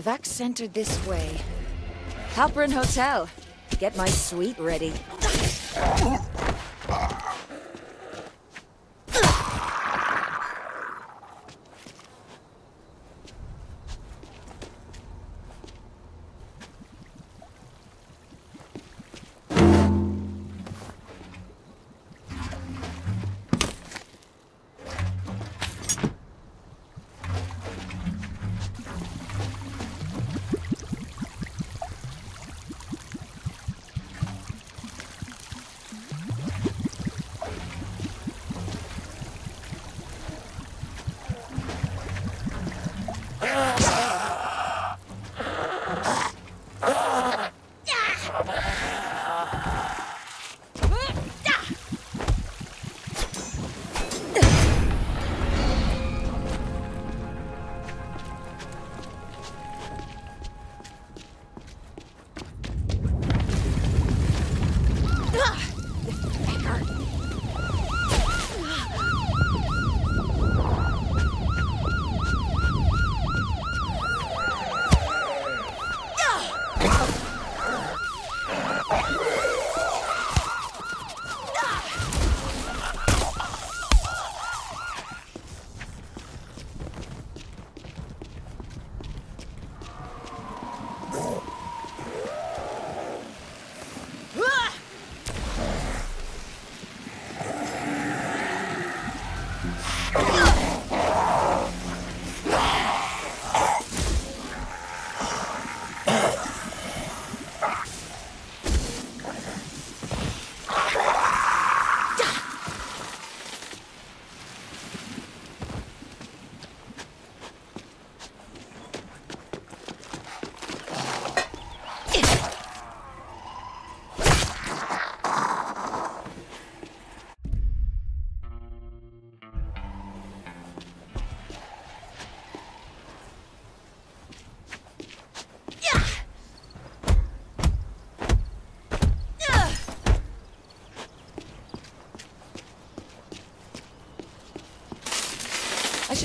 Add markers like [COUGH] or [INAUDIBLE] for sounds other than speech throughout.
Evac Center this way. Halperin Hotel. Get my suite ready.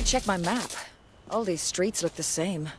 Should check my map. All these streets look the same.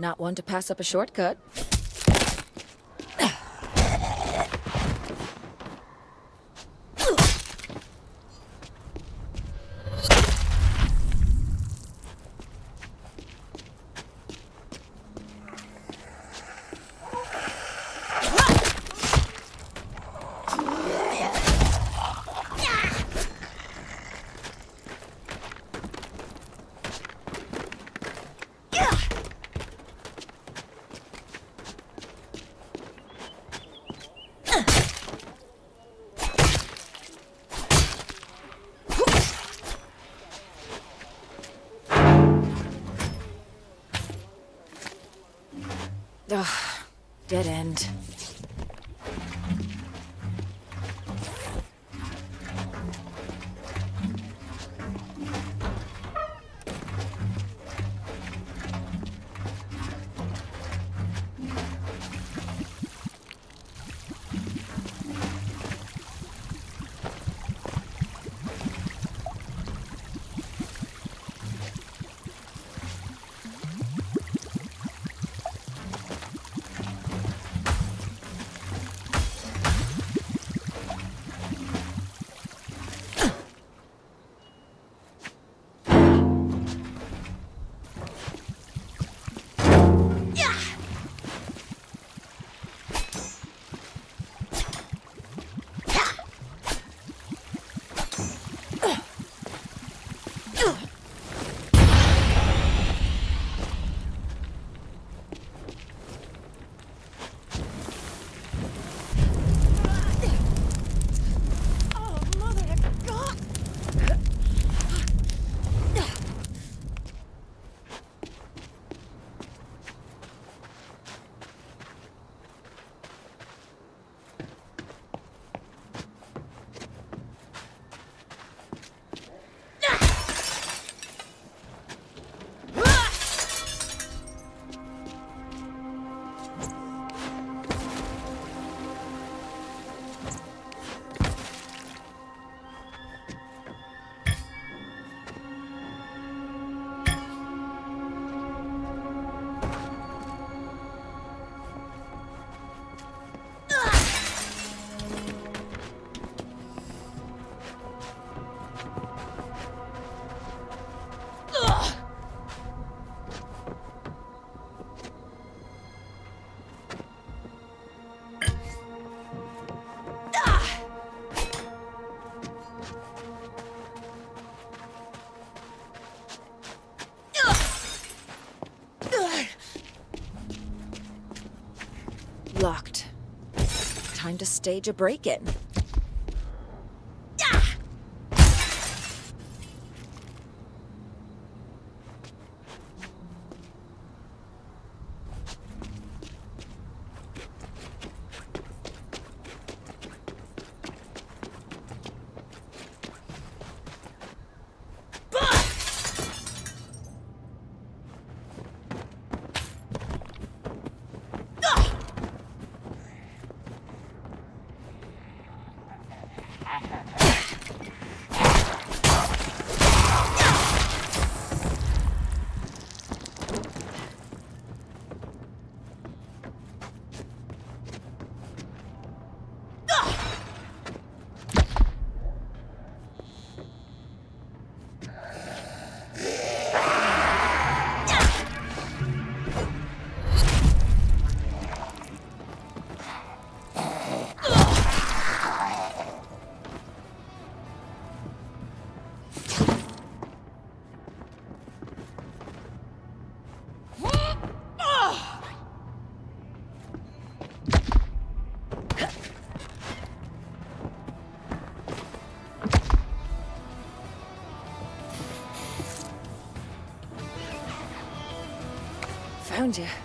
Not one to pass up a shortcut. Locked. Time to stage a break-in. 圣节。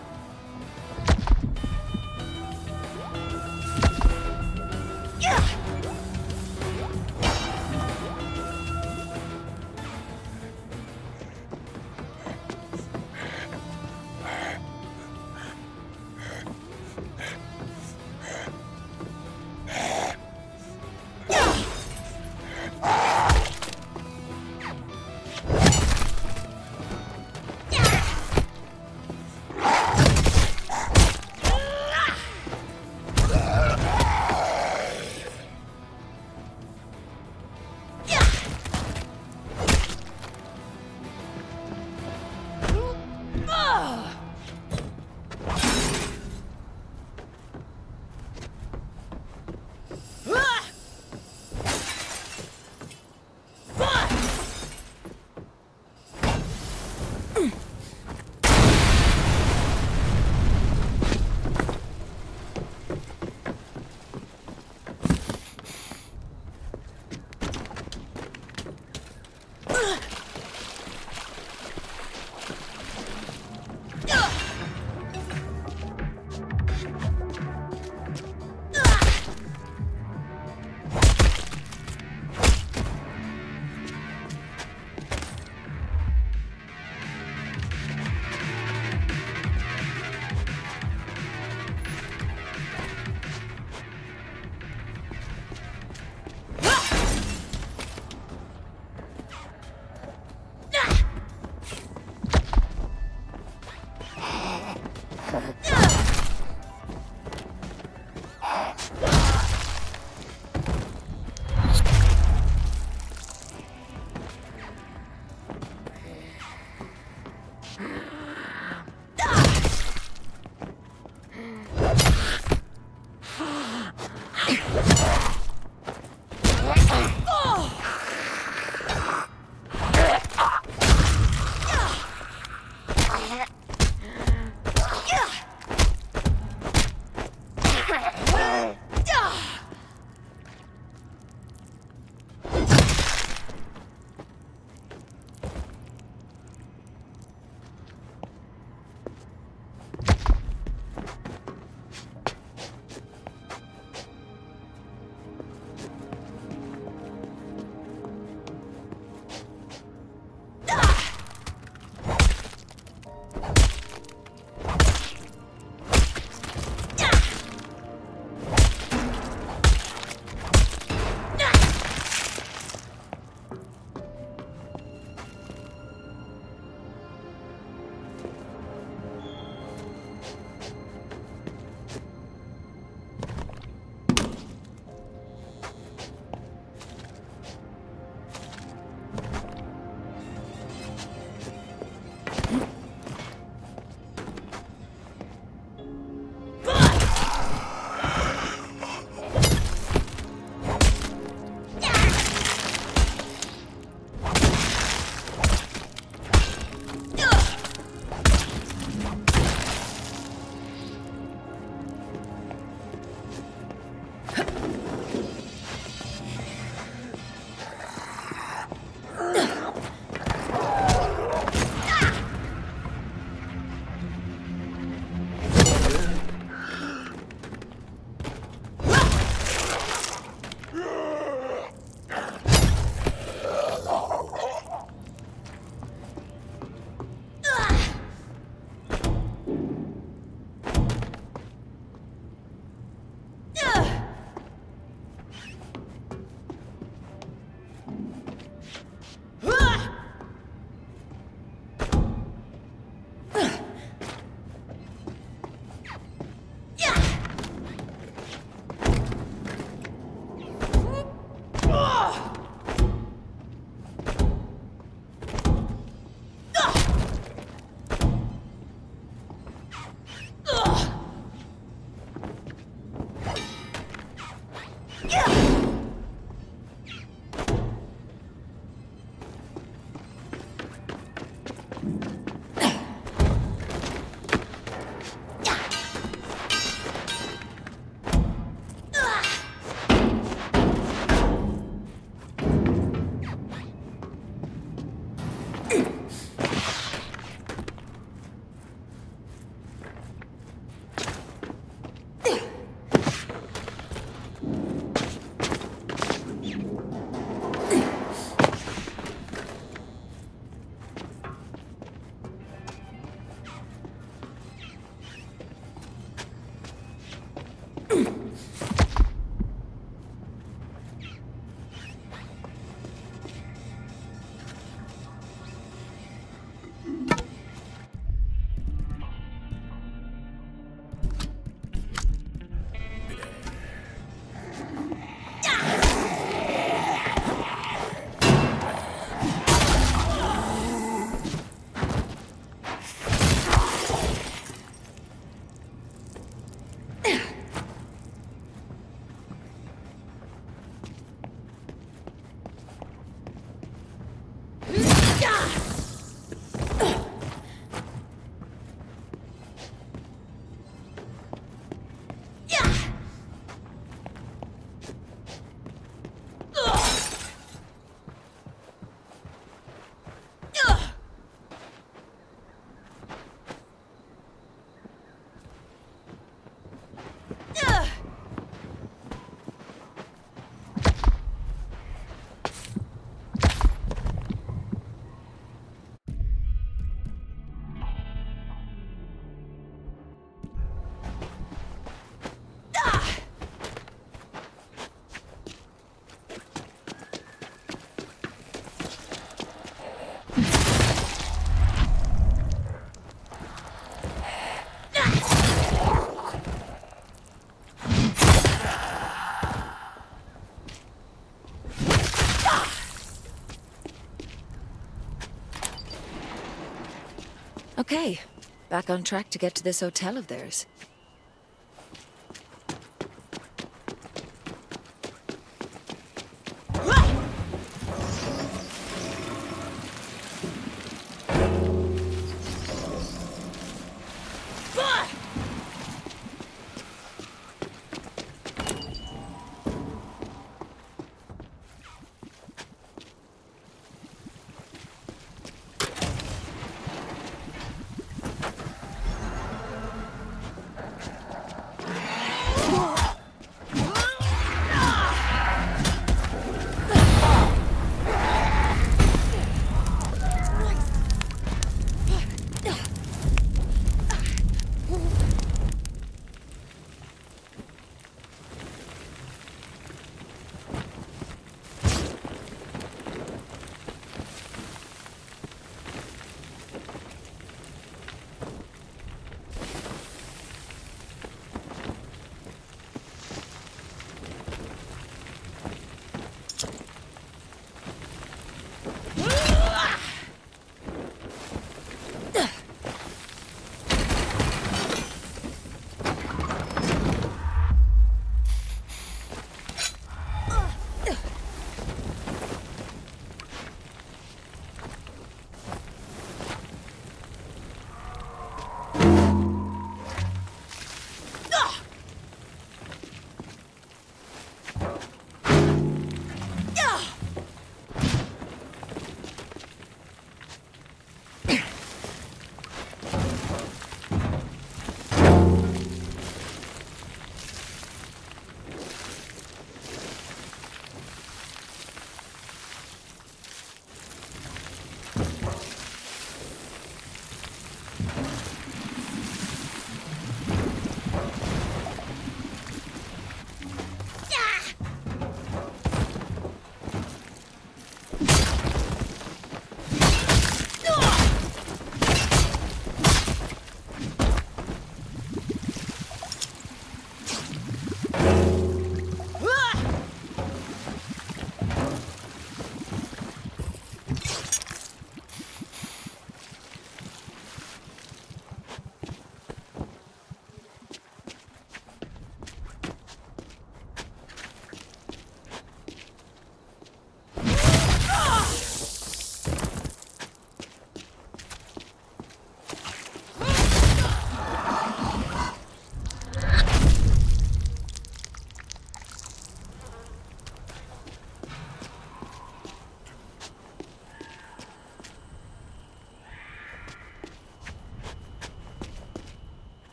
Okay, back on track to get to this hotel of theirs.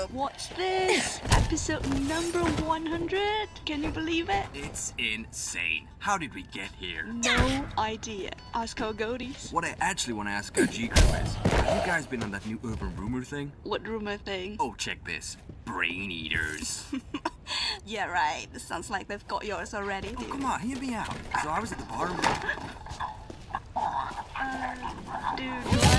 Up? Watch this! [LAUGHS] Episode number 100! Can you believe it? It's insane. How did we get here? No idea. Ask our Goldies. What I actually want to ask our G crew is, have you guys been on that new urban rumor thing? What rumor thing? Oh, check this. Brain eaters. [LAUGHS] Yeah, right. This sounds like they've got yours already, oh, come on, hear me out. So I was at the bar. Uh, Dude,